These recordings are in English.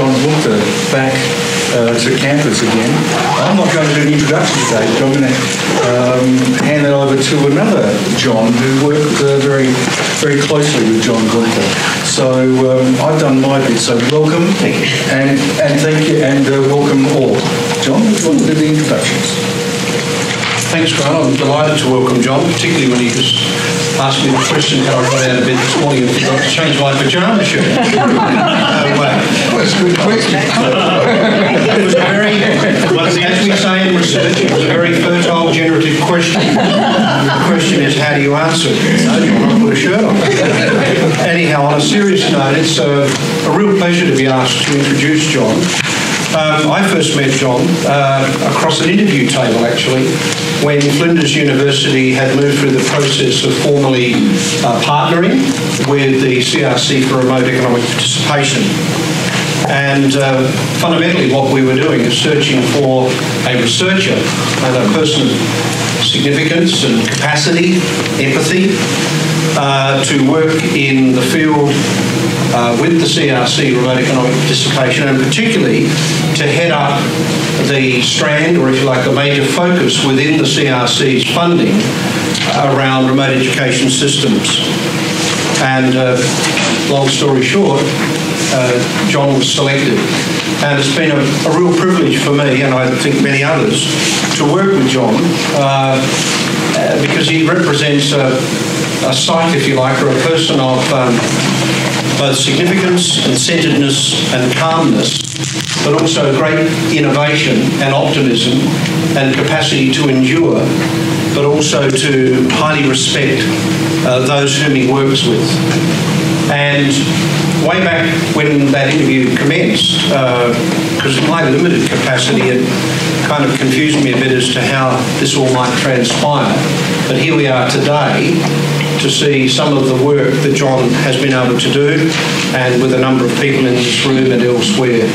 John Guenther back uh, to campus again. I'm not going to do an introduction today, but I'm going to um, hand it over to another John who worked uh, very, very closely with John Guenther. So um, I've done my bit. So welcome, thank you, and and thank you, and uh, welcome all. John, would you do the introductions? Thanks, Grant. I'm delighted to welcome John, particularly when he just asked me the question how I got out of bed this morning and forgot to change my pyjama shirt. way. That's a good question. It was a very, as we say in research, it was a very fertile, generative question. The question is, how do you answer it? No, you want to put a shirt on? Anyhow, on a serious note, it's a, a real pleasure to be asked to introduce John. Um, I first met John uh, across an interview table, actually, when Flinders University had moved through the process of formally uh, partnering with the CRC for remote economic participation. And uh, fundamentally, what we were doing is searching for a researcher and a person of significance and capacity, empathy, uh, to work in the field uh, with the CRC, remote economic participation, and particularly to head up the strand, or if you like, the major focus within the CRC's funding around remote education systems. And uh, long story short, uh, John was selected. And it's been a, a, real privilege for me, and I think many others, to work with John uh, because he represents a, a site, if you like, or a person of um, both significance and centeredness and calmness, but also great innovation and optimism and capacity to endure, but also to highly respect uh, those whom he works with. And way back when that interview commenced, because uh, my limited capacity, it kind of confused me a bit as to how this all might transpire. But here we are today to see some of the work that John has been able to do, and with a number of people in this room and elsewhere.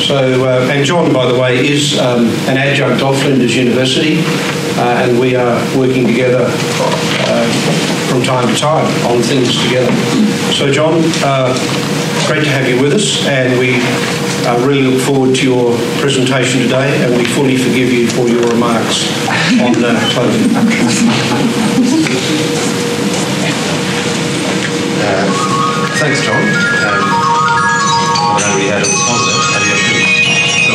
So, uh, and John, by the way, is um, an adjunct of Flinders University, uh, and we are working together uh, from time to time on things together. So, John, uh, great to have you with us, and we I really look forward to your presentation today and we fully forgive you for your remarks on the closing. Uh, thanks, John. Um, I really how to respond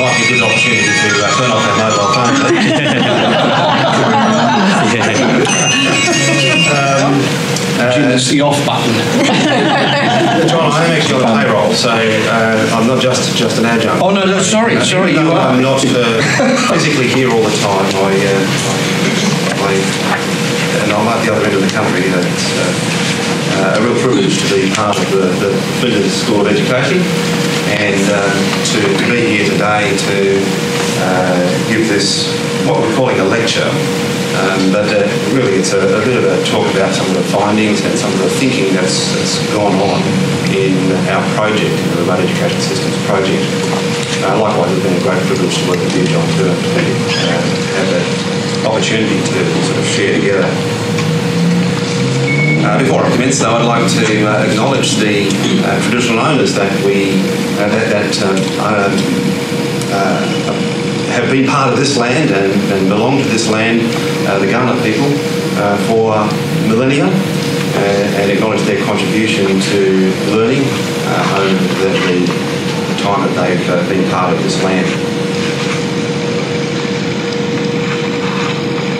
might be a good opportunity to uh, turn off our mobile phones. um, uh, it's the off button. John, I am actually on payroll, so uh, I'm not just just an adjunct. Oh no, no sorry, sorry, you are. I'm not uh, physically here all the time. I, uh, I, and I'm at the other end of the country. It's uh, a real privilege to be part of the, the School of Education and um, to, to, be here today to uh, give this what we're calling a lecture um, but uh, really, it's a, a, bit of a talk about some of the findings and some of the thinking that's, that's gone on in our project, in the Remote Education Systems project. Uh, likewise, it's been a great privilege to work with you, John, to uh, have that opportunity to sort of share together. Uh, before I commence, though, I'd like to uh, acknowledge the uh, traditional owners that we uh, that, that have been part of this land and, and belong to this land, uh, the Kaurna people, uh, for millennia uh, and acknowledge their contribution to learning uh, over the, the, time that they've uh, been part of this land.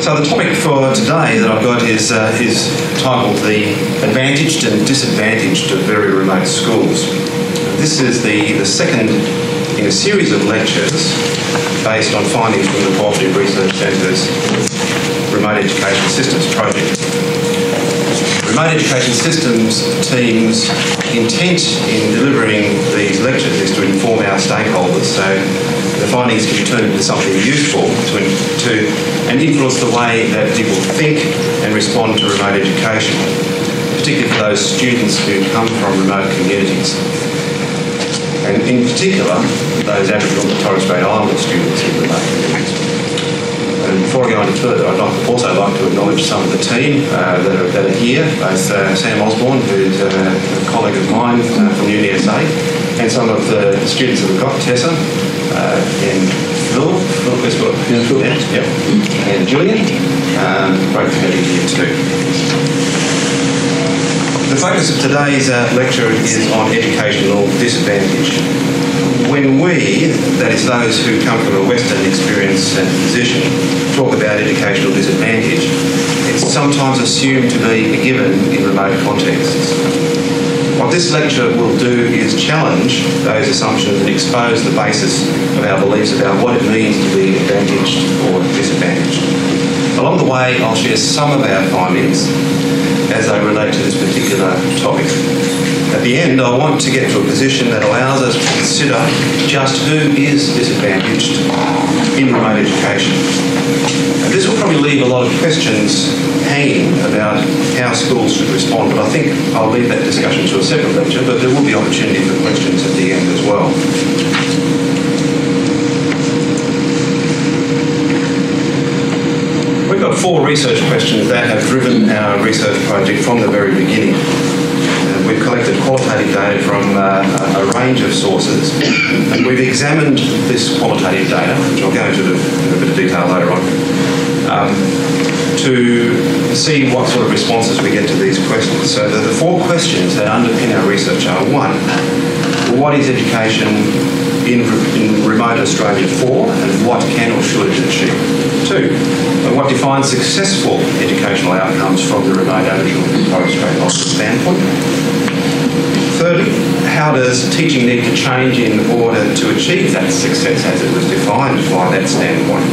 So the topic for today that I've got is, uh, is titled The Advantaged and Disadvantaged of Very Remote Schools. This is the, the second in a series of lectures based on findings from the Cooperative Research Centre's Remote Education Systems project. Remote Education Systems team's intent in delivering these lectures is to inform our stakeholders so the findings can be turned into something useful to, to and influence the way that people think and respond to remote education, particularly for those students who come from remote communities and in particular, those Aboriginal and Torres Strait Islander students in the communities. And before I go any further, I'd also like to acknowledge some of the team uh, that, are, that, are, here, both uh, Sam Osborne, who's a, a, colleague of mine uh, from UniSA, and some of the students that we've got, Tessa, uh, and Phil, Phil, Phil? Yeah, Phil. Yeah, yeah. And Julian, um, great to have you here too. The focus of today's uh, lecture is on educational disadvantage. When we, that is those who come from a Western experience and position, talk about educational disadvantage, it's sometimes assumed to be a given in remote contexts. What this lecture will do is challenge those assumptions and expose the basis of our beliefs about what it means to be advantaged or disadvantaged. Along the way, I'll share some of our findings as they relate to this particular topic. At the end, I want to get to a position that allows us to consider just who is disadvantaged in remote education. And this will probably leave a lot of questions hanging about how schools should respond, but I think I'll leave that discussion to a separate lecture, but there will be opportunity for questions at the end as well. Four research questions that have driven our research project from the very beginning. Uh, We've collected qualitative data from uh, a a range of sources, and we've examined this qualitative data, which I'll go into in a bit of detail later on, um, to see what sort of responses we get to these questions. So the, the four questions that underpin our research are one, what is education in, in remote Australia for, and what can or should it achieve? Two, what defines successful educational outcomes from the remote Aboriginal and Torres Strait Islander standpoint? Thirdly, how does teaching need to change in order to achieve that success as it was defined by that standpoint?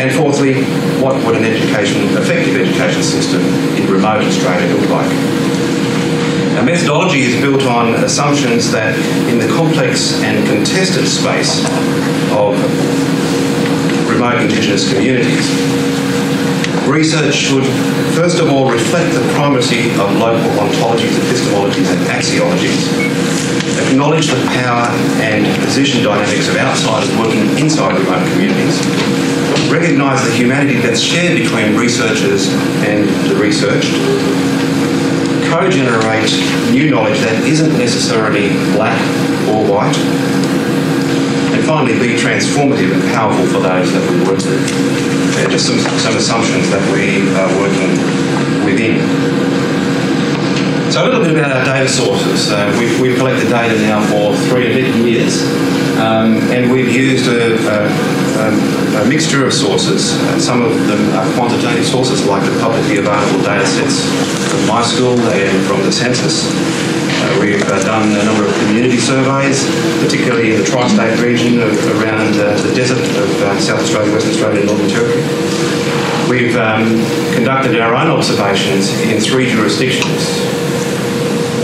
And fourthly, what would an education, effective education system in remote Australia look like? Our methodology is built on assumptions that in the complex and contested space of remote Indigenous communities, research should first of all reflect the primacy of local ontologies, epistemologies and axiologies, acknowledge the power and position dynamics of outsiders working inside remote communities, recognise the humanity that's shared between researchers and the researched, co-generate new knowledge that isn't necessarily black or white, and finally be transformative and powerful for those that we work with. They're just some, some assumptions that we are working within. So a little bit about our data sources. Uh, we've, we've collected data now for three and a bit years, um, and we've used a, a, a mixture of sources. Uh, some of them are quantitative sources, like the publicly available data sets from my school and from the census. Uh, we've uh, done a number of community surveys, particularly in the tri-state region of, around uh, the desert of uh, South Australia, West Australia and Northern Territory. We've um, conducted our own observations in three jurisdictions.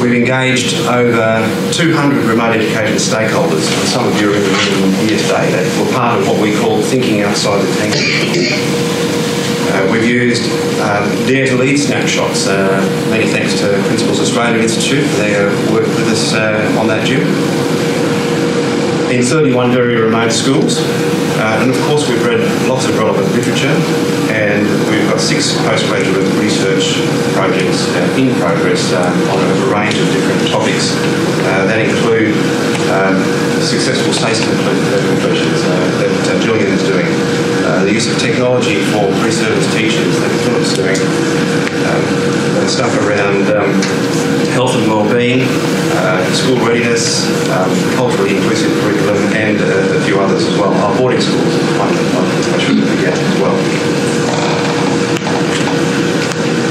We've engaged over 200 remote education stakeholders, and some of you are in the room here today that were part of what we call thinking outside the tank. Uh, we've used uh, Dare to Lead snapshots. Uh, many thanks to Principals Australia Institute for their work with us uh, on that due. In 31 very remote schools. Uh, and of course, we've read lots of relevant literature, and we've got six postgraduate research projects in progress on a range of different topics that include um, successful SACE completions uh, that uh, Julian is doing, uh, the use of technology for pre-service teachers that Philip's doing, um, stuff around um, health and well-being, uh, school readiness, um, culturally inclusive curriculum, and uh, a few others as well. Our boarding schools, one that I shouldn't forget as well.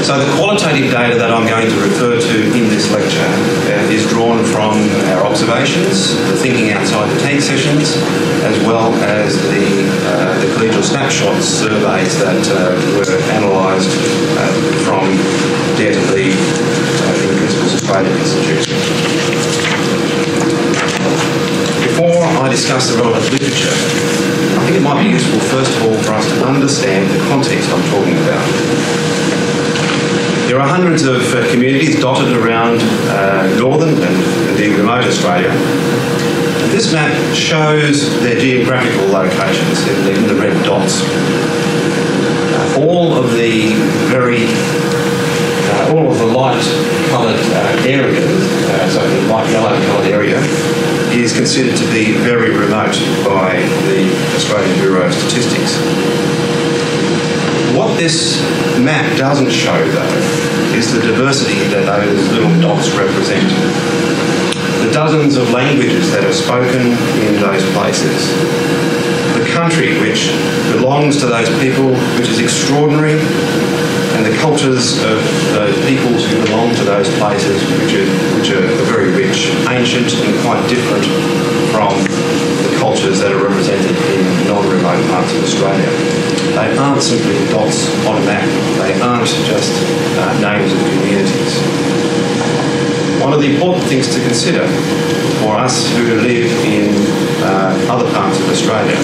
So the qualitative data that I'm going to refer to in this lecture uh, is drawn from our observations, the thinking outside the tank sessions, as well as the, uh, the collegial snapshots surveys that uh, were analysed uh, from Dare to Lead in Principals Australia Institute. Before I discuss the relevant literature, I think it might be useful first of all for us to understand the context I'm talking about. There are hundreds of uh, communities dotted around uh, northern and indeed remote Australia. This map shows their geographical locations in the, in the red dots. Uh, all of the very uh, all of the light coloured uh, areas, uh, so the light yellow coloured area, is considered to be very remote by the Australian Bureau of Statistics. What this map doesn't show, though, is the diversity that those little dots represent. The dozens of languages that are spoken in those places. The country which belongs to those people, which is extraordinary, and the cultures of those peoples who belong to those places, which are, which are very rich, ancient, and quite different from the cultures that are represented in non-remote parts of Australia. They aren't simply dots on a map. They aren't just uh, names of communities. One of the important things to consider for us who live in uh, other parts of Australia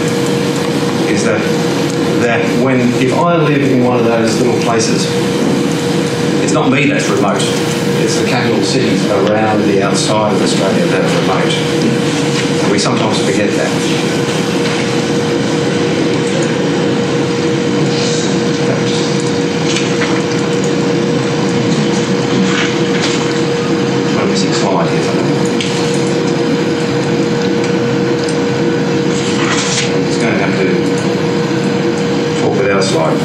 is that that when if I live in one of those little places, it's not me that's remote. It's the capital cities around the outside of Australia that are remote. We sometimes forget that. I'm missing slide here. I'm just going to have to talk without a slide.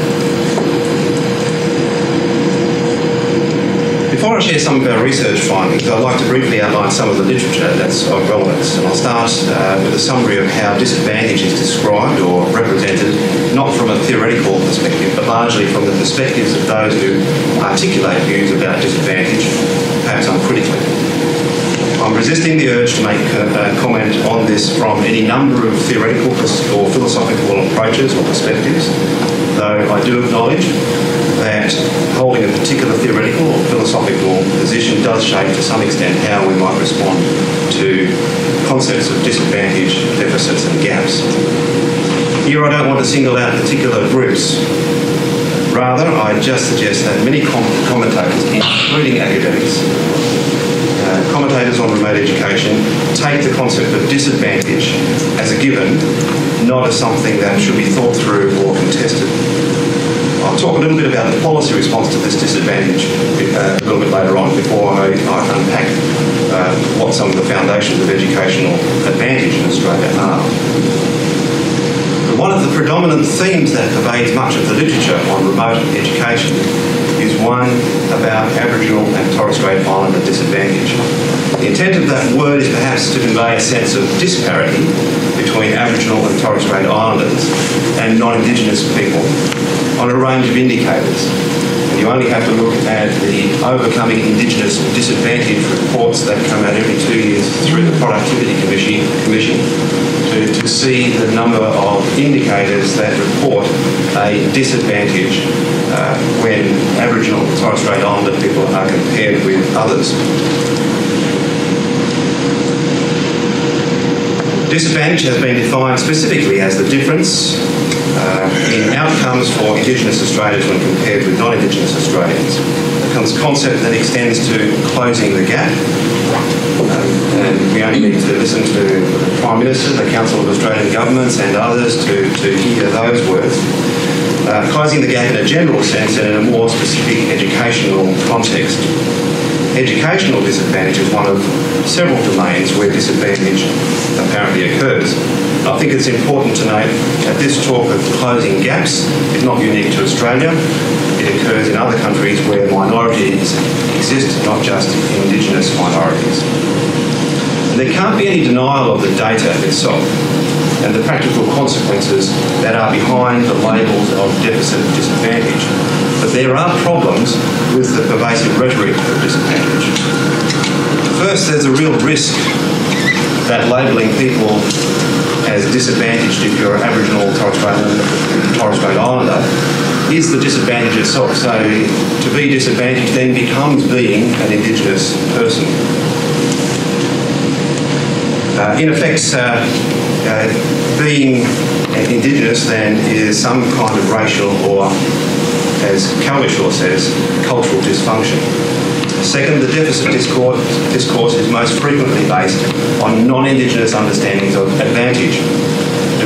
Before I share some of our research findings, I'd like to briefly outline some of the literature that's of relevance. And I'll start uh, with a summary of how disadvantage is described or represented, not from a theoretical perspective, but largely from the perspectives of those who articulate views about disadvantage, perhaps uncritically. I'm resisting the urge to make a, a comment on this from any number of theoretical or philosophical approaches or perspectives, though I do acknowledge that holding a particular theoretical or philosophical position does shape to some extent how we might respond to concepts of disadvantage, deficits, and gaps. Here I don't want to single out particular groups. Rather, I just suggest that many commentators, including academics, uh, commentators on remote education take the concept of disadvantage as a given, not as something that should be thought through or contested. I'll talk a little bit about the policy response to this disadvantage uh, a little bit later on before I, I unpack uh, what some of the foundations of educational advantage in Australia are. One of the predominant themes that pervades much of the literature on remote education one about Aboriginal and Torres Strait Islander disadvantage. The intent of that word is perhaps to convey a sense of disparity between Aboriginal and Torres Strait Islanders and non-Indigenous people on a range of indicators. You only have to look at the Overcoming Indigenous Disadvantage reports that come out every two years through the Productivity Commission, commission to, to see the number of indicators that report a disadvantage uh, when Aboriginal Torres Strait Islander people are compared with others. Disadvantage has been defined specifically as the difference uh, in outcomes for Indigenous Australians when compared with non-Indigenous Australians. A concept that extends to closing the gap. Um, and we only need to listen to the Prime Minister, the Council of Australian Governments and others to, to hear those words. Uh, closing the gap in a general sense and in a more specific educational context. Educational disadvantage is one of several domains where disadvantage apparently occurs. I think it's important to note that this talk of closing gaps is not unique to Australia. It occurs in other countries where minorities exist, not just Indigenous minorities. And there can't be any denial of the data itself and the practical consequences that are behind the labels of deficit and disadvantage. But there are problems with the pervasive rhetoric of disadvantage. First, there's a real risk that labelling people as disadvantaged if you're Aboriginal or Torres Strait, Torres Strait Islander is the disadvantage itself. So to be disadvantaged then becomes being an Indigenous person. Uh, in effect, uh, uh, being Indigenous then is some kind of racial or, as Cowlishaw says, cultural dysfunction. Second, the deficit discourse, discourse is most frequently based on non-Indigenous understandings of advantage.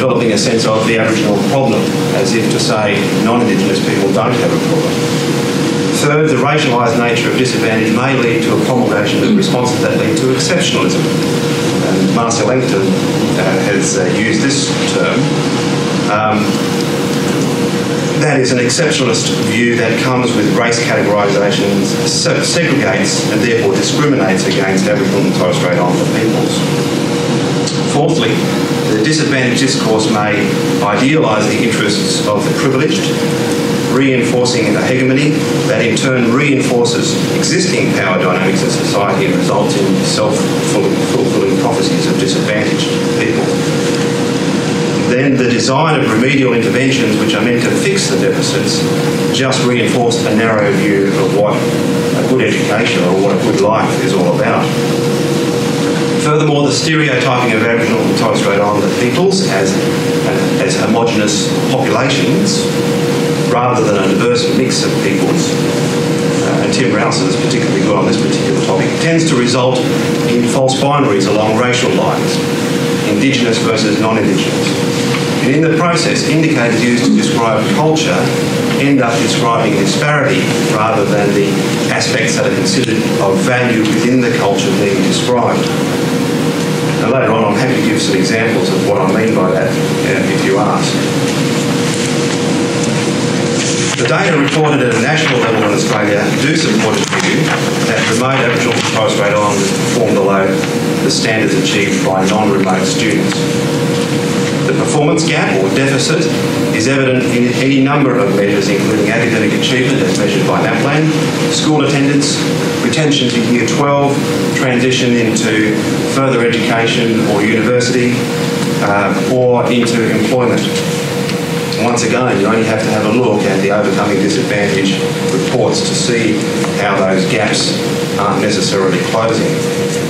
Developing a sense of the Aboriginal problem, as if to say non-Indigenous people don't have a problem. Third, the racialised nature of disadvantage may lead to a promulgation of responses that lead to exceptionalism. And Marcia Langton uh, has uh, used this term. Um, that is an exceptionalist view that comes with race categorisations, segregates and therefore discriminates against Aboriginal and Torres Strait Islander peoples. Fourthly, the disadvantaged discourse may idealise the interests of the privileged, reinforcing a hegemony that in turn reinforces existing power dynamics in society and results in self-fulfilling prophecies of disadvantaged people. Then the design of remedial interventions which are meant to fix the deficits just reinforce a narrow view of what a good education or what a good life is all about. Furthermore, the stereotyping of Aboriginal and Torres Strait Islander peoples as, as homogenous populations rather than a diverse mix of peoples, uh, and Tim Rowse is particularly good on this particular topic, tends to result in false binaries along racial lines, Indigenous versus non-Indigenous. And in the process, indicators used to describe culture end up describing disparity rather than the aspects that are considered of value within the culture being described. Now later on I'm happy to give some examples of what I mean by that uh, if you ask. The data reported at a national level in Australia do support a view that remote Aboriginal and Torres Strait Islanders perform below the standards achieved by non-remote students. The performance gap or deficit is evident in any number of measures, including academic achievement as measured by NAPLAN, school attendance, retention to year 12, transition into further education or university, uh, or into employment. Once again, you only have to have a look at the overcoming disadvantage reports to see how those gaps aren't necessarily closing.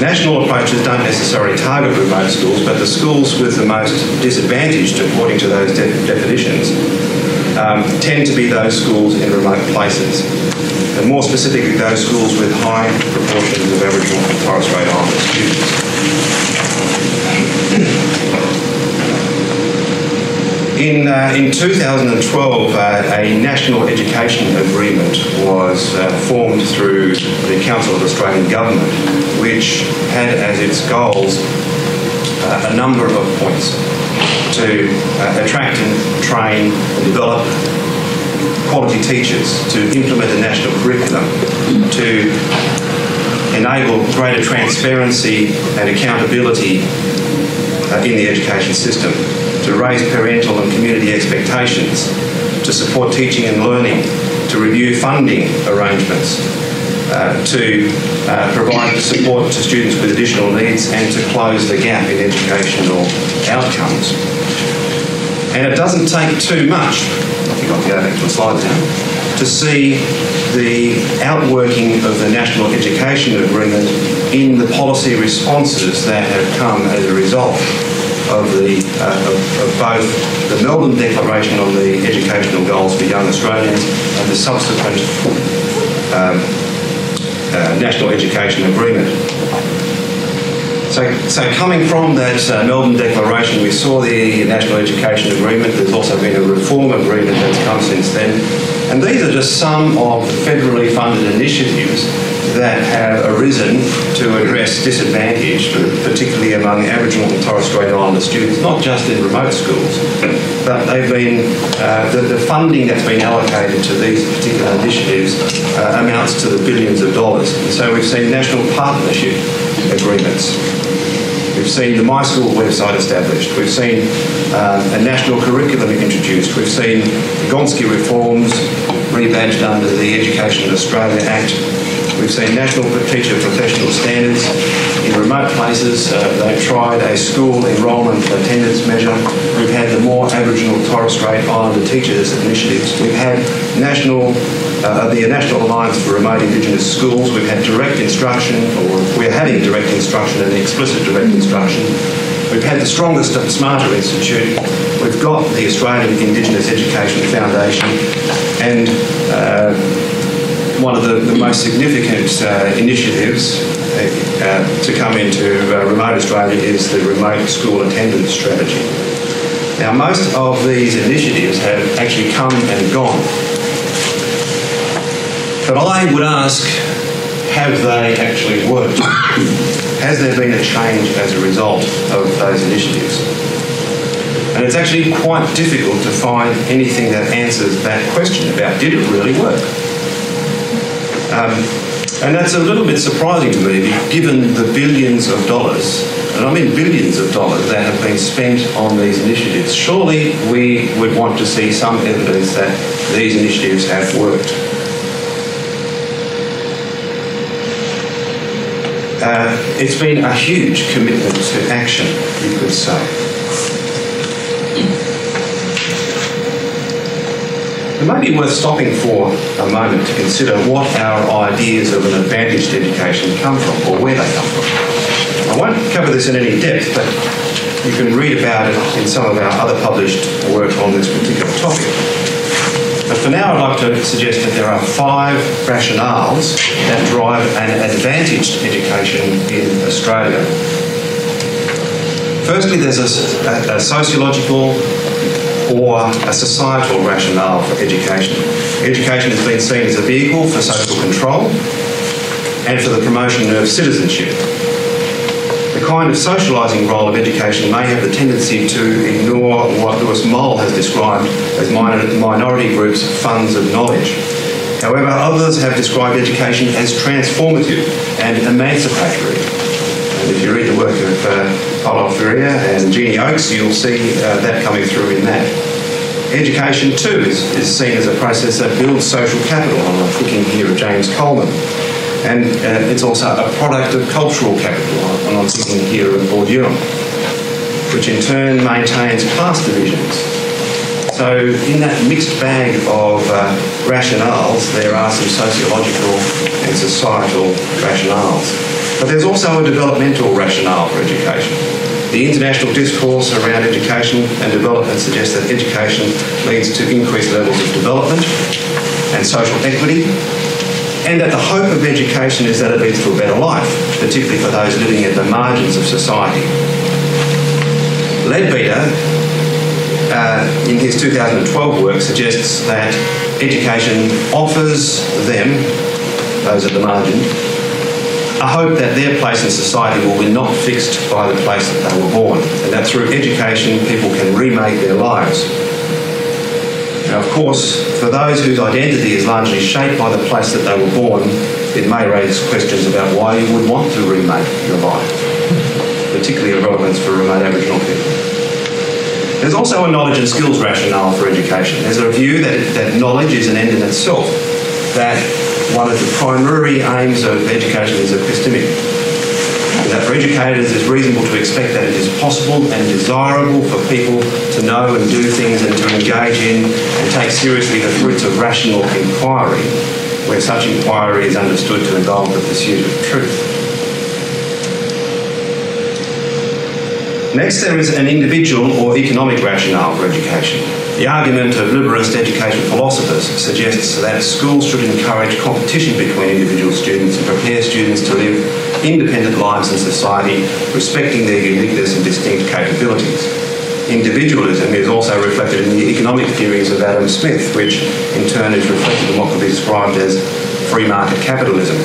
National approaches don't necessarily target remote schools, but the schools with the most disadvantaged, according to those de definitions, um, tend to be those schools in remote places. And more specifically, those schools with high proportions of Aboriginal and Torres Strait Islander students. In, uh, in 2012, uh, a national education agreement was uh, formed through the Council of Australian Government, which had as its goals uh, a number of points to uh, attract and train and develop quality teachers, to implement a national curriculum, to enable greater transparency and accountability uh, in the education system to raise parental and community expectations, to support teaching and learning, to review funding arrangements, uh, to uh, provide support to students with additional needs and to close the gap in educational outcomes. And it doesn't take too much, I think I'll go back to the slides now, to see the outworking of the National Education Agreement in the policy responses that have come as a result of, the, uh, of, of, both the Melbourne Declaration on the Educational Goals for Young Australians and the subsequent um, uh, National Education Agreement. So, so coming from that uh, Melbourne Declaration, we saw the National Education Agreement. There's also been a reform agreement that's come since then. And these are just some of federally funded initiatives that have arisen to address disadvantage, particularly among Aboriginal and Torres Strait Islander students, not just in remote schools, but they've been, uh, the, the, funding that's been allocated to these particular initiatives uh, amounts to the billions of dollars. So we've seen national partnership agreements. We've seen the My School website established. We've seen uh, a national curriculum introduced. We've seen Gonski reforms rebadged under the Education Australia Act We've seen national teacher professional standards in remote places. Uh, they've tried a school enrolment attendance measure. We've had the More Aboriginal Torres Strait Islander Teachers initiatives. We've had national, uh, the National Alliance for Remote Indigenous Schools. We've had direct instruction, or we're having direct instruction and explicit direct instruction. We've had the strongest and smarter institute. We've got the Australian Indigenous Education Foundation, and uh, one of the, the most significant uh, initiatives uh, to come into uh, remote Australia is the remote school attendance strategy. Now, most of these initiatives have actually come and gone. But I would ask, have they actually worked? Has there been a change as a result of those initiatives? And it's actually quite difficult to find anything that answers that question about did it really work? Um, and that's a little bit surprising to me, given the billions of dollars, and I mean billions of dollars, that have been spent on these initiatives. Surely we would want to see some evidence that these initiatives have worked. Uh, it's been a huge commitment to action, you could say. It may be worth stopping for a moment to consider what our ideas of an advantaged education come from, or where they come from. I won't cover this in any depth, but you can read about it in some of our other published work on this particular topic. But for now, I'd like to suggest that there are five rationales that drive an advantaged education in Australia. Firstly, there's a, a, a sociological or a societal rationale for education. Education has been seen as a vehicle for social control and for the promotion of citizenship. The kind of socialising role of education may have the tendency to ignore what Luis Moll has described as minority groups' funds of knowledge. However, others have described education as transformative and emancipatory. And if you read the work of uh, Paulo Freire and Jeannie Oakes, you'll see uh, that coming through in that. Education, too, is, is seen as a process that builds social capital. I'm thinking here of James Coleman. And uh, it's also a product of cultural capital, and I'm thinking here of Bourdieu, which in turn maintains class divisions. So, in that mixed bag of uh, rationales, there are some sociological and societal rationales. But there's also a developmental rationale for education. The international discourse around education and development suggests that education leads to increased levels of development and social equity, and that the hope of education is that it leads to a better life, particularly for those living at the margins of society. Leadbeater, uh, in his 2012 work, suggests that education offers them, those at the margin, a hope that their place in society will be not fixed by the place that they were born, and that through education people can remake their lives. Now, of course, for those whose identity is largely shaped by the place that they were born, it may raise questions about why you would want to remake your life, particularly of relevance for remote Aboriginal people. There's also a knowledge and skills rationale for education. There's a view that, that knowledge is an end in itself, that one of the primary aims of education is epistemic. That for educators, it's reasonable to expect that it is possible and desirable for people to know and do things and to engage in and take seriously the fruits of rational inquiry, where such inquiry is understood to involve the pursuit of truth. Next, there is an individual or economic rationale for education. The argument of liberalist education philosophers suggests that schools should encourage competition between individual students and prepare students to live independent lives in society, respecting their uniqueness and distinct capabilities. Individualism is also reflected in the economic theories of Adam Smith, which in turn is reflected in what could be described as free market capitalism.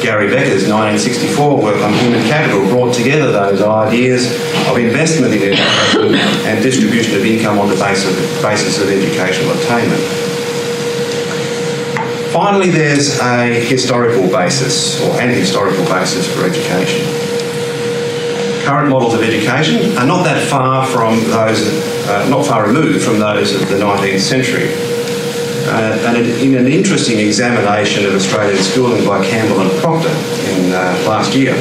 Gary Becker's 1964 work on human capital brought together those ideas of investment in education and distribution of income on the basis of, basis of educational attainment. Finally, there's a historical basis or an historical basis for education. Current models of education are not that far from those, uh, not far removed from those of the 19th century. Uh, and in an interesting examination of Australian schooling by Campbell and Proctor in uh, last year,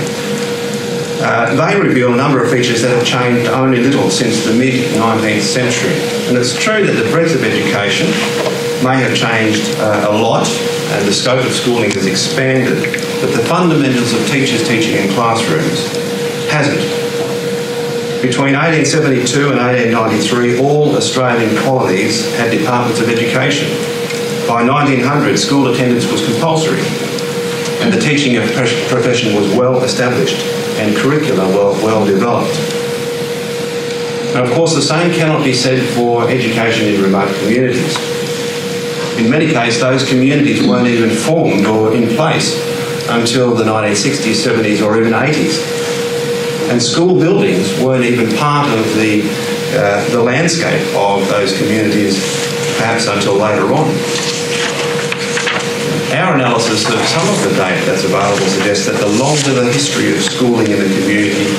uh, they reveal a number of features that have changed only little since the mid 19th century. And it's true that the breadth of education may have changed uh, a lot and the scope of schooling has expanded, but the fundamentals of teachers teaching in classrooms hasn't. Between 1872 and 1893, all Australian colonies had departments of education. By 1900, school attendance was compulsory. and the teaching of profession was well established and curricula well, well developed. And of course, the same cannot be said for education in remote communities. In many cases, those communities weren't even formed or in place until the 1960s, 70s, or even 80s. And school buildings weren't even part of the, uh, the landscape of those communities, perhaps until later on. Our analysis of some of the data that's available suggests that the longer the history of schooling in the community,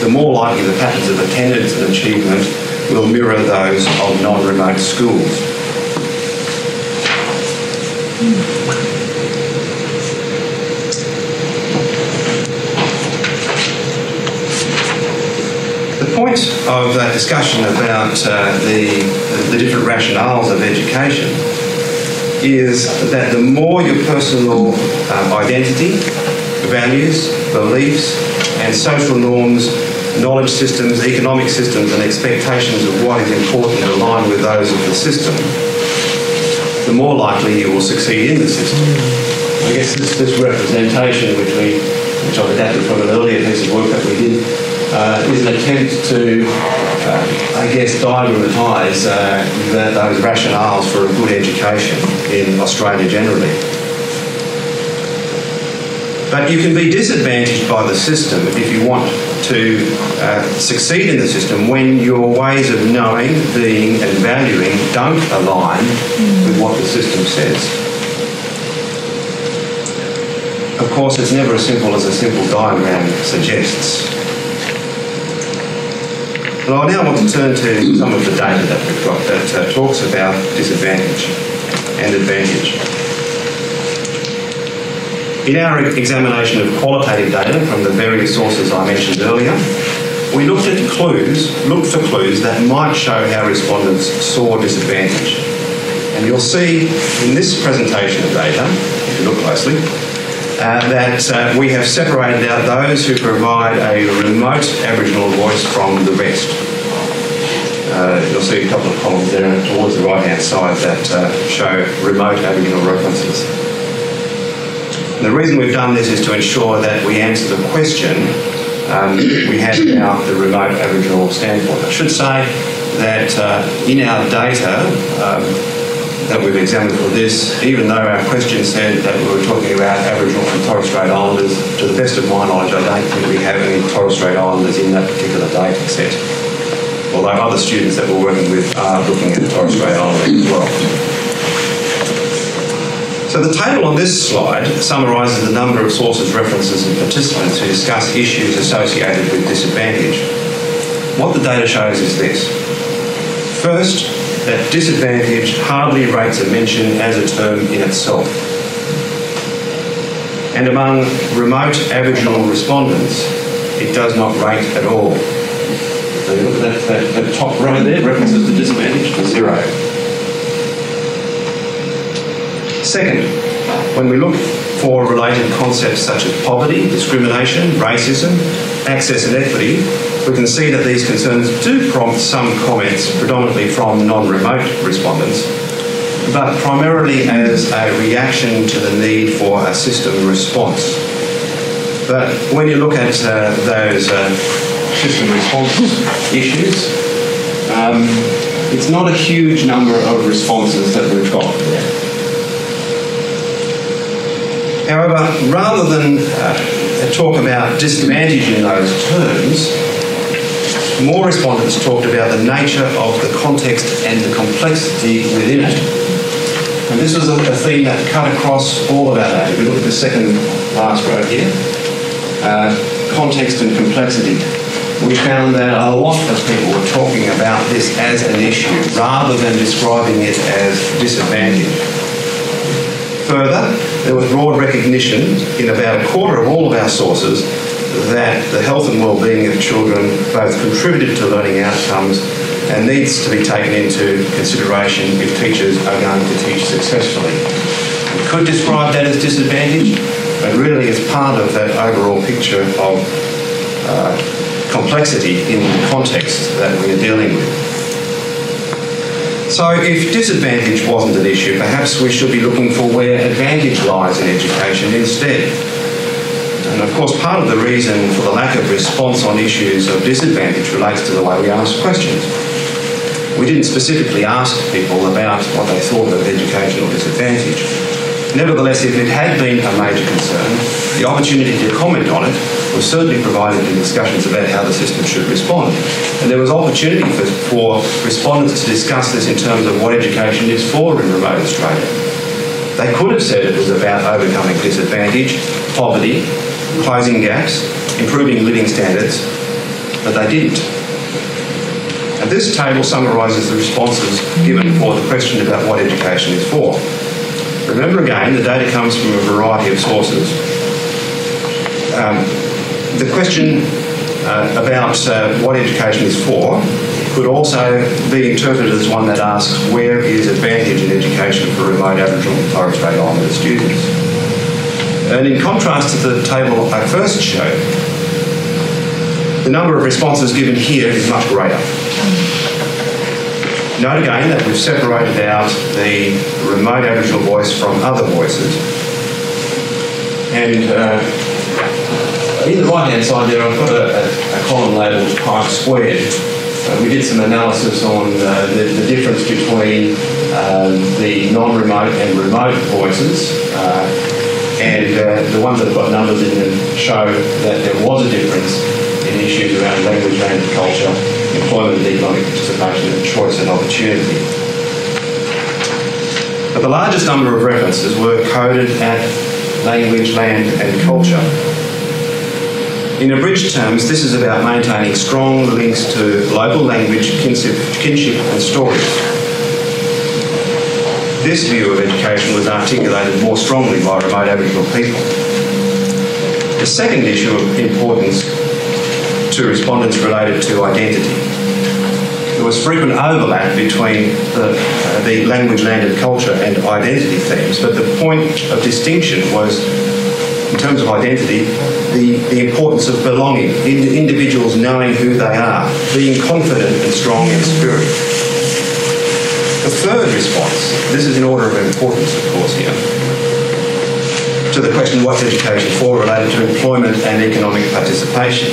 the more likely the patterns of attendance and achievement will mirror those of non-remote schools. Point of that discussion about uh, the, the different rationales of education is that the more your personal um, identity, values, beliefs, and social norms, knowledge systems, economic systems, and expectations of what is important align with those of the system, the more likely you will succeed in the system. I guess this, this representation, which, we, which I've adapted from an earlier piece of work that we did, uh, is an attempt to, uh, I guess, diagmatise uh, those rationales for a good education in Australia generally. But you can be disadvantaged by the system if you want to uh, succeed in the system when your ways of knowing, being, and valuing don't align with what the system says. Of course, it's never as simple as a simple diagram suggests. But I now want to turn to some of the data that we've got that uh, talks about disadvantage and advantage. In our examination of qualitative data from the various sources I mentioned earlier, we looked at clues, looked for clues that might show how respondents saw disadvantage. And you'll see in this presentation of data, if you look closely, uh, that uh, we have separated out those who provide a remote Aboriginal voice from the rest. Uh, you'll see a couple of columns there towards the right hand side that uh, show remote Aboriginal references. The reason we've done this is to ensure that we answer the question um, we have now the remote Aboriginal standpoint. I should say that uh, in our data um, that we've examined for this, even though our question said that we were talking about Aboriginal and Torres Strait Islanders, to the best of my knowledge, I don't think we have any Torres Strait Islanders in that particular data set. Although other students that we're working with are looking at Torres Strait Islanders as well. So the table on this slide summarises the number of sources, references and participants who discuss issues associated with disadvantage. What the data shows is this. First, that disadvantage hardly rates a mention as a term in itself. And among remote Aboriginal respondents, it does not rate at all. So you look at that, that, that top row there, references to disadvantage, to zero. Second, when we look for related concepts such as poverty, discrimination, racism, access and equity, we can see that these concerns do prompt some comments, predominantly from non-remote respondents, but primarily as a reaction to the need for a system response. But when you look at uh, those uh, system response issues, um, it's not a huge number of responses that we've got. However, rather than uh, talk about disadvantage in those terms, more respondents talked about the nature of the context and the complexity within it. And this was a, theme that cut across all of our data. If we look at the second last row here, uh, context and complexity. We found that a lot of people were talking about this as an issue rather than describing it as disadvantage. Further, there was broad recognition in about a quarter of all of our sources that the health and well-being of children both contributed to learning outcomes and needs to be taken into consideration if teachers are going to teach successfully. We could describe that as disadvantage, but really it's part of that overall picture of uh, complexity in the context that we are dealing with. So if disadvantage wasn't an issue, perhaps we should be looking for where advantage lies in education instead. And of course, part of the reason for the lack of response on issues of disadvantage relates to the way we ask questions. We didn't specifically ask people about what they thought of educational disadvantage. Nevertheless, if it had been a major concern, the opportunity to comment on it was certainly provided in discussions about how the system should respond. And there was opportunity for, for respondents to discuss this in terms of what education is for in remote Australia. They could have said it was about overcoming disadvantage, poverty, closing gaps, improving living standards, but they didn't. And this table summarises the responses given for the question about what education is for. Remember again, the data comes from a variety of sources. Um, the question uh, about uh, what education is for could also be interpreted as one that asks where is advantage in education for remote Aboriginal and Torres Strait Islander students. And in contrast to the table I first showed, the number of responses given here is much greater. Note again that we've separated out the remote Aboriginal voice from other voices. And uh, in the right hand side there, I've got a, a, column labelled chi squared. Uh, we did some analysis on uh, the, the, difference between um, the non remote and remote voices. And uh, the ones that have got numbers in them show that there was a difference in issues around language, and culture, employment and economic participation and choice and opportunity. But the largest number of references were coded at language, land and culture. In abridged terms, this is about maintaining strong links to local language, kinship, kinship and stories. This view of education was articulated more strongly by remote Aboriginal people. The second issue of importance to respondents related to identity. There was frequent overlap between the, uh, the language, land and culture and identity themes, but the point of distinction was, in terms of identity, the, the importance of belonging, in, individuals knowing who they are, being confident and strong in spirit. The third response, this is in order of importance, of course, here, to the question what's education for related to employment and economic participation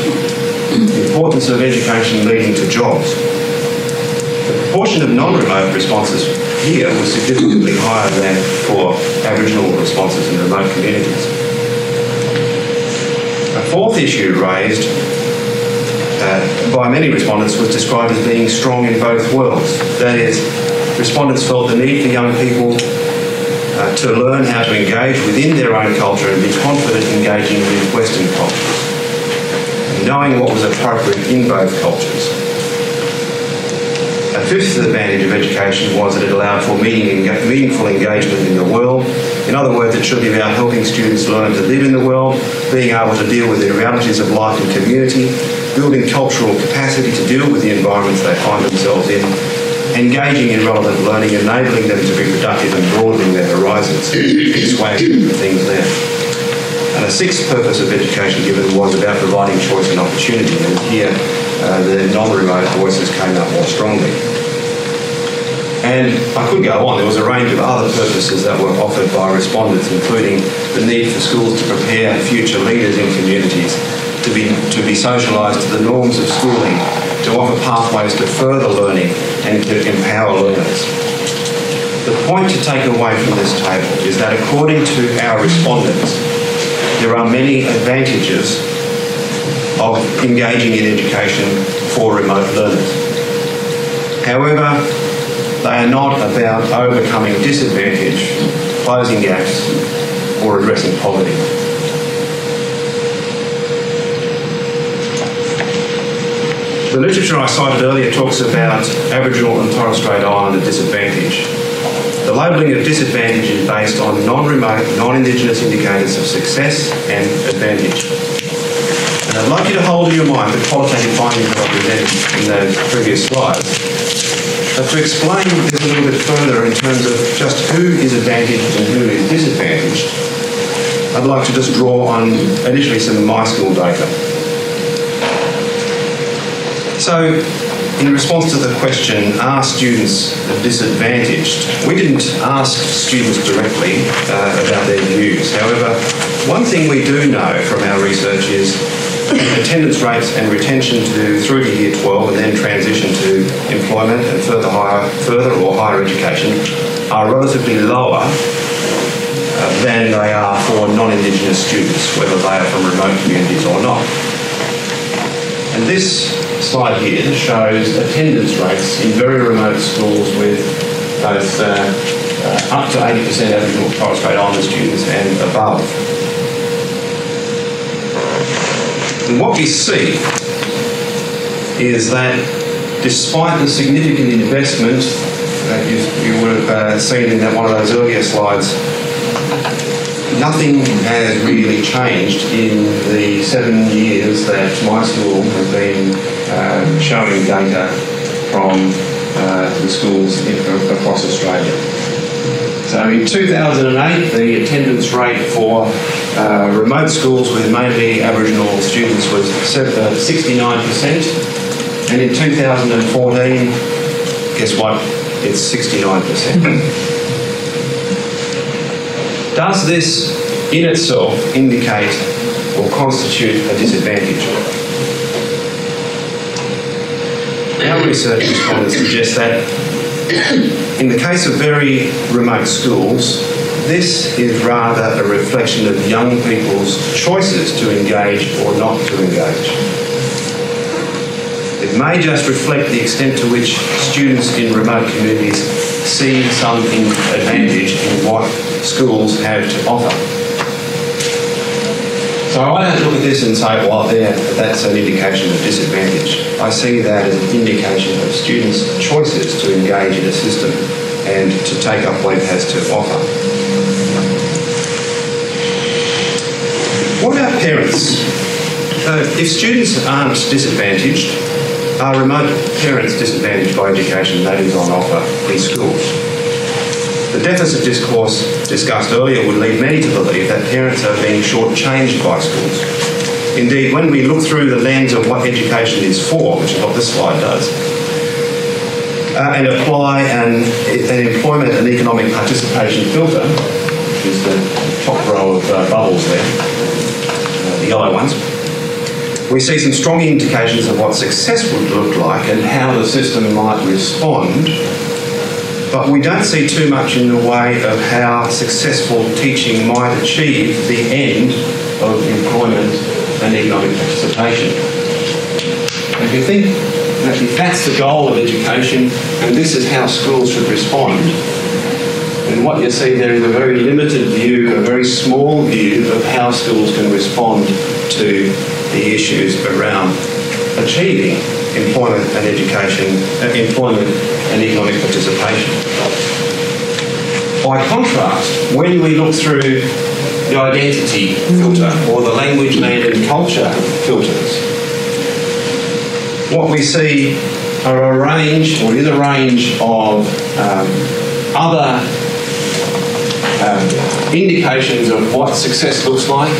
the importance of education leading to jobs. The proportion of non-remote responses here was significantly higher than for Aboriginal responses in remote communities. A fourth issue raised uh, by many respondents was described as being strong in both worlds. That is, respondents felt the need for young people uh, to learn how to engage within their own culture and be confident engaging with Western cultures knowing what was appropriate in both cultures. A fifth advantage of education was that it allowed for meaningful engagement in the world. In other words, it should be about helping students learn to live in the world, being able to deal with the realities of life and community, building cultural capacity to deal with the environments they find themselves in, engaging in relevant learning, enabling them to be productive and broadening their horizons. Swag things there. And the sixth purpose of education given was about providing choice and opportunity. And here, uh, the non-remote voices came out more strongly. And I could go on. There was a range of other purposes that were offered by respondents, including the need for schools to prepare future leaders in communities, to be, to be socialised to the norms of schooling, to offer pathways to further learning, and to empower learners. The point to take away from this table is that according to our respondents, there are many advantages of engaging in education for remote learners. However, they are not about overcoming disadvantage, closing gaps, or addressing poverty. The literature I cited earlier talks about Aboriginal and Torres Strait Islander disadvantage the labelling of disadvantage is based on non-remote, non-Indigenous indicators of success and advantage. And I'd like you to hold in your mind the qualitative findings that I presented in those previous slides. But to explain this a little bit further in terms of just who is advantaged and who is disadvantaged, I'd like to just draw on initially some MySchool data. So in response to the question, are students disadvantaged? We didn't ask students directly uh, about their views. However, one thing we do know from our research is attendance rates and retention to through to year 12 and then transition to employment and further higher, further or higher education are relatively lower uh, than they are for non-Indigenous students, whether they are from remote communities or not. And this slide here shows attendance rates in very remote schools with both uh, uh, up to 80% Aboriginal Torres Strait Islander students and above. And what we see is that despite the significant investment that you, you would have uh, seen in that one of those earlier slides, nothing has really changed in the seven years that my school has been uh, showing data from uh, the schools across Australia. So in 2008, the attendance rate for uh, remote schools with mainly Aboriginal students was 69%. And in 2014, guess what? It's 69%. Does this in itself indicate or constitute a disadvantage? Our research respondents suggest that in the case of very remote schools, this is rather a reflection of young people's choices to engage or not to engage. It may just reflect the extent to which students in remote communities see some advantage in what schools have to offer. So I don't look at this and say, well, there, that's an indication of disadvantage. I see that as an indication of students' choices to engage in a system and to take up what it has to offer. What about parents? Uh, if students aren't disadvantaged, are remote parents disadvantaged by education that is on offer in schools? The deficit discourse discussed earlier would lead many to believe that parents are being shortchanged by schools. Indeed, when we look through the lens of what education is for, which is what this slide does, uh, and apply an, an, employment and economic participation filter, which is the top row of uh, bubbles there, uh, the yellow ones, we see some strong indications of what success would look like and how the system might respond but we don't see too much in the way of how successful teaching might achieve the end of employment and economic participation. If you think that if that's the goal of education and this is how schools should respond, then what you see there is a very limited view, a very small view of how schools can respond to the issues around achieving employment and education, uh, employment and economic participation. By contrast, when we look through the identity filter or the language, land and culture filters, what we see are a range, or is a range of um, other um, indications of what success looks like,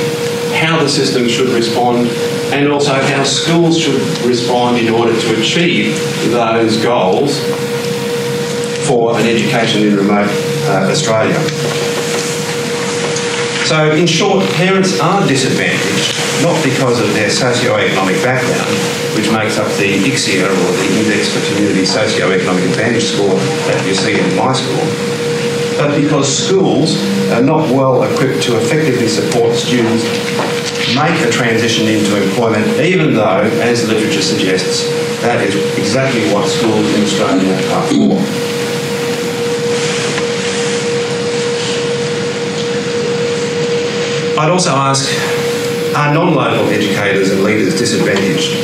how the system should respond, and also how schools should respond in order to achieve those goals for an education in remote uh, Australia. So, in short, parents are disadvantaged not because of their socio-economic background, which makes up the ICSEA or the Index for Community Socio-Economic Advantage score that you see in my school, but because schools are not well equipped to effectively support students make a transition into employment, even though, as the literature suggests, that is exactly what schools in Australia are for. I'd also ask, are non-local educators and leaders disadvantaged?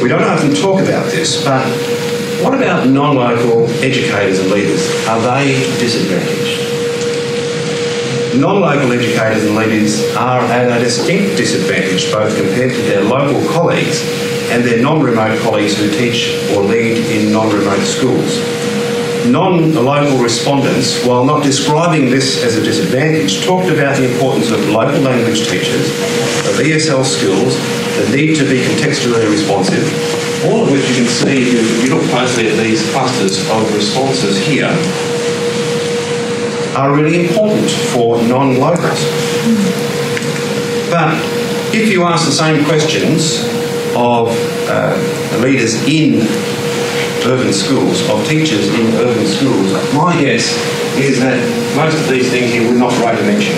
We don't often talk about this, but what about non-local educators and leaders? Are they disadvantaged? Non-local educators and leaders are at a distinct disadvantage both compared to their local colleagues and their non-remote colleagues who teach or lead in non-remote schools. Non-local respondents, while not describing this as a disadvantage, talked about the importance of local language teachers, of ESL skills the need to be contextually responsive, all of which you can see if you look closely at these clusters of responses here, are really important for non-locals. But if you ask the same questions of uh, leaders in urban schools, of teachers in urban schools, my guess is that most of these things here would not rate a mention.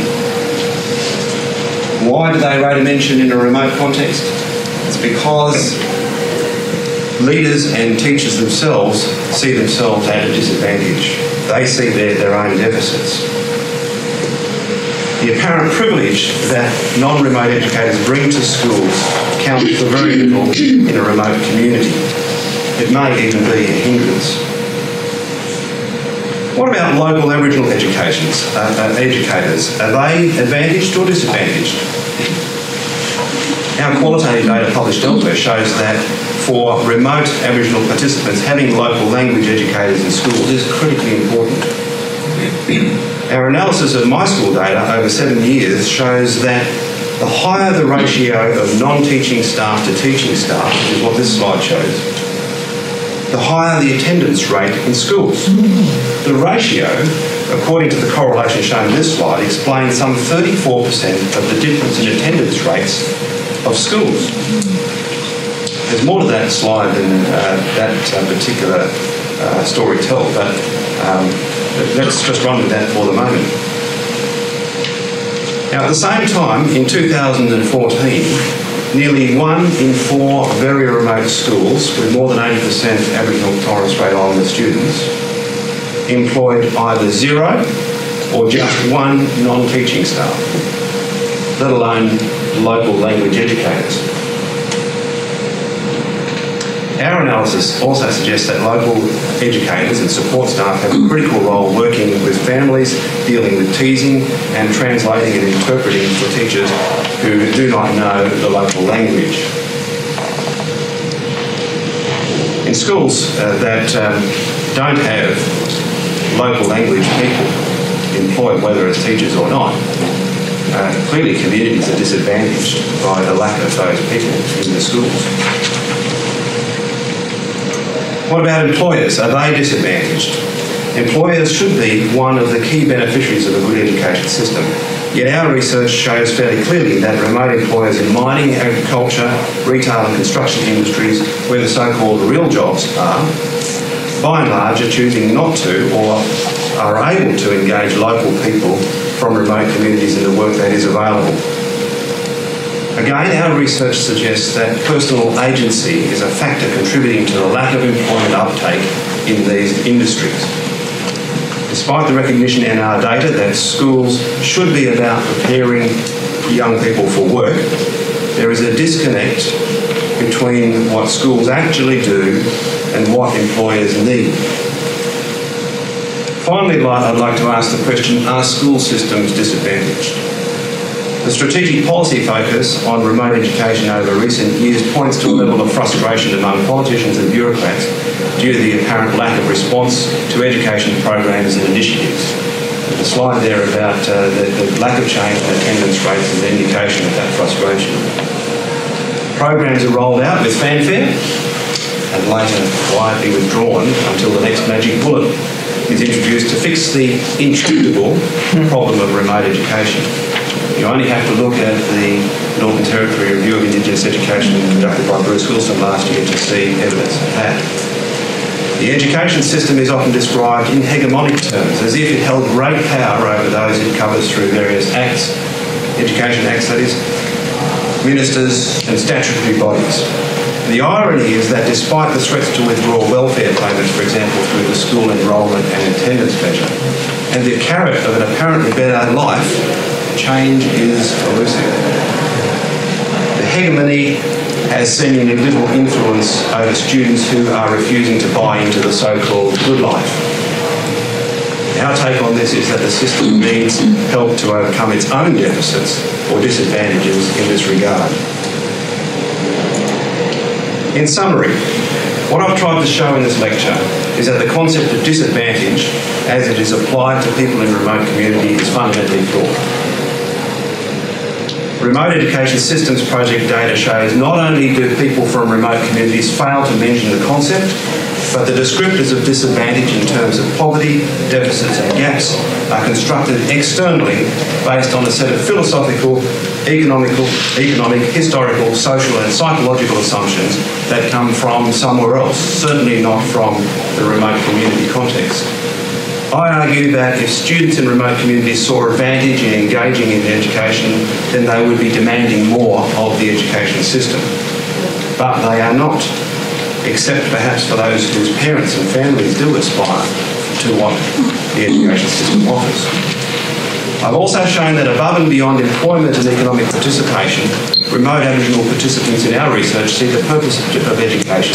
Why do they rate a mention in a remote context? It's because leaders and teachers themselves see themselves at a disadvantage. They see their, their own deficits. The apparent privilege that non-remote educators bring to schools counts for very little in a remote community. It may even be a hindrance. What about local Aboriginal educations, uh, uh, educators? Are they advantaged or disadvantaged? Our qualitative data published elsewhere shows that for remote Aboriginal participants, having local language educators in schools is critically important. Our analysis of my school data over seven years shows that the higher the ratio of non-teaching staff to teaching staff, which is what this slide shows, the higher the attendance rate in schools. The ratio, according to the correlation shown in this slide, explains some 34% of the difference in attendance rates of schools. There's more to that slide than uh, that uh, particular uh, story tells, but um, let's just run with that for the moment. Now, at the same time, in 2014, nearly one in four very remote schools with more than 80% Aboriginal and Torres Strait Islander students employed either zero or just one non-teaching staff, let alone local language educators. Our analysis also suggests that local educators and support staff have a critical role working with families, dealing with teasing and translating and interpreting for teachers who do not know the local language. In schools uh, that um, don't have local language people employed, whether as teachers or not, uh, clearly communities are disadvantaged by the lack of those people in the schools. What about employers? Are they disadvantaged? Employers should be one of the key beneficiaries of a good education system. Yet our research shows fairly clearly that remote employers in mining, agriculture, retail and construction industries, where the so-called real jobs are, by and large are choosing not to or are able to engage local people from remote communities in the work that is available. Again, our research suggests that personal agency is a factor contributing to the lack of employment uptake in these industries. Despite the recognition in our data that schools should be about preparing young people for work, there is a disconnect between what schools actually do and what employers need. Finally, I'd like to ask the question, are school systems disadvantaged? The strategic policy focus on remote education over recent years points to a level of frustration among politicians and bureaucrats due to the apparent lack of response to education programs and initiatives. The slide there about uh, the, the, lack of change in attendance rates is an indication of that frustration. Programs are rolled out with fanfare and later quietly withdrawn until the next magic bullet is introduced to fix the intractable problem of remote education. You only have to look at the Northern Territory Review of Indigenous Education conducted by Bruce Wilson last year to see evidence of that. The education system is often described in hegemonic terms, as if it held great power over those it covers through various acts, education acts that is, ministers and statutory bodies. The irony is that despite the threats to withdraw welfare payments, for example, through the school enrolment and attendance measure, and the carrot of an apparently better life, change is elusive. The hegemony has seemingly little influence over students who are refusing to buy into the so-called good life. Our take on this is that the system needs help to overcome its own deficits or disadvantages in this regard. In summary, what I've tried to show in this lecture is that the concept of disadvantage, as it is applied to people in remote communities, is fundamentally flawed. Remote Education Systems Project data shows not only do people from remote communities fail to mention the concept, but the descriptors of disadvantage in terms of poverty, deficits and gaps are constructed externally based on a set of philosophical, economical, economic, historical, social and psychological assumptions that come from somewhere else, certainly not from the remote community context. I argue that if students in remote communities saw advantage in engaging in education, then they would be demanding more of the education system. But they are not, except perhaps for those whose parents and families do aspire to what the education system offers. I've also shown that above and beyond employment and economic participation, remote Aboriginal participants in our research see the purpose of education,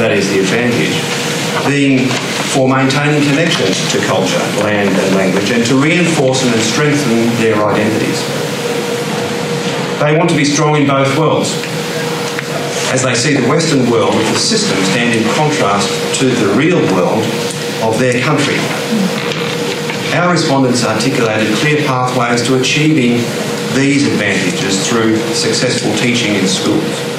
that is the advantage, being for maintaining connections to culture, land and language and to reinforce and strengthen their identities. They want to be strong in both worlds, as they see the Western world with the system stand in contrast to the real world of their country. Our respondents articulated clear pathways to achieving these advantages through successful teaching in schools.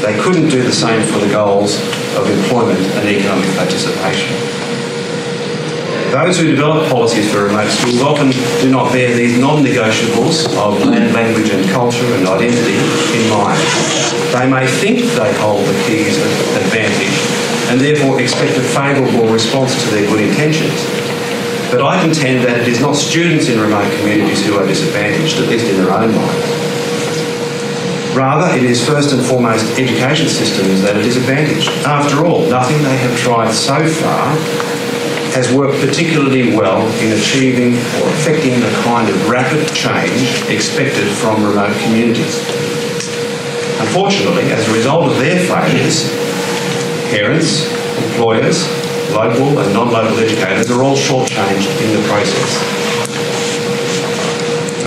They couldn't do the same for the goals of employment and economic participation. Those who develop policies for remote schools often do not bear these non-negotiables of land, language and culture and identity in mind. They may think they hold the keys of advantage and therefore expect a favourable response to their good intentions. But I contend that it is not students in remote communities who are disadvantaged, at least in their own minds. Rather, it is first and foremost education systems that are disadvantaged. After all, nothing they have tried so far has worked particularly well in achieving or effecting the kind of rapid change expected from remote communities. Unfortunately, as a result of their failures, parents, employers, local and non-local educators are all shortchanged in the process.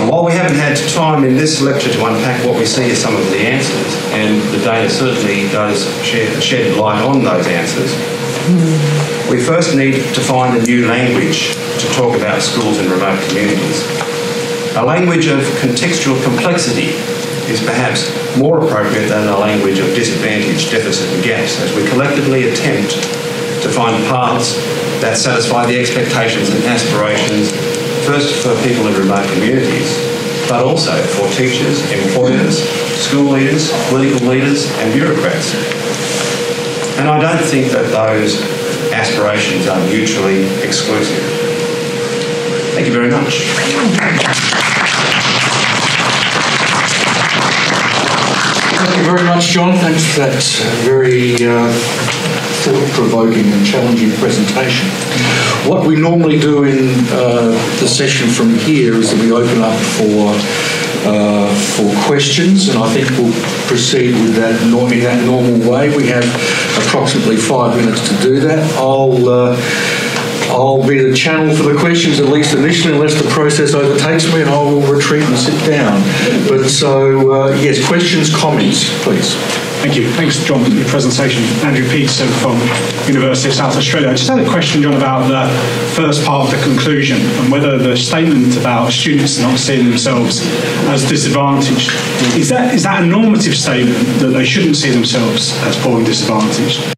While we haven't had time in this lecture to unpack what we see as some of the answers, and the data certainly does shed light on those answers, we first need to find a new language to talk about schools in remote communities. A language of contextual complexity is perhaps more appropriate than a language of disadvantage, deficit and gaps as we collectively attempt to find paths that satisfy the expectations and aspirations first for people in remote communities, but also for teachers, employers, school leaders, political leaders and bureaucrats. And I don't think that those aspirations are mutually exclusive. Thank you very much. Thank you very much, John. Thanks for that very uh, thought-provoking and challenging presentation. What we normally do in uh, the session from here is that we open up for uh, for questions, and I think we'll proceed with that in that normal way. We have approximately five minutes to do that. I'll uh, I'll be the channel for the questions, at least initially, unless the process overtakes me, and I will retreat and sit down. But so, uh, yes, questions, comments, please. Thank you. Thanks, John, for your presentation. Andrew Peterson from University of South Australia. I just had a question, John, about the first part of the conclusion and whether the statement about students not seeing themselves as disadvantaged, is that, is that a normative statement that they shouldn't see themselves as poor and disadvantaged?